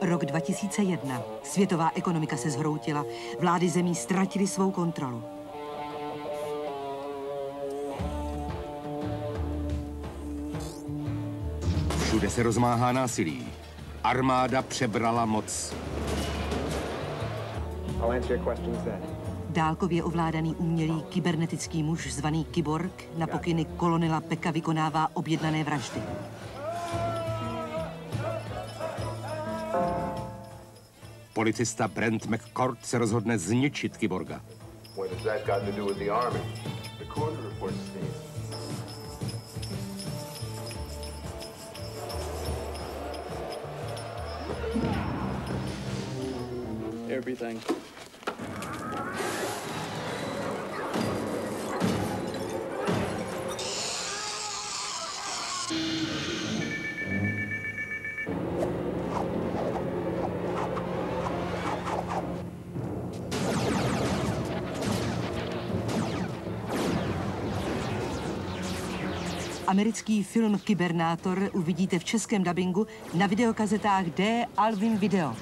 Rok 2001. Světová ekonomika se zhroutila. Vlády zemí ztratily svou kontrolu. Všude se rozmáhá násilí. Armáda přebrala moc. Dálkově ovládaný umělý kybernetický muž zvaný Kyborg na pokyny kolonela Peka vykonává objednané vraždy. Policista Brent McCord se rozhodne zničit Kyborga. What Americký film Kybernátor uvidíte v českém dabingu na videokazetách D Alvin Video.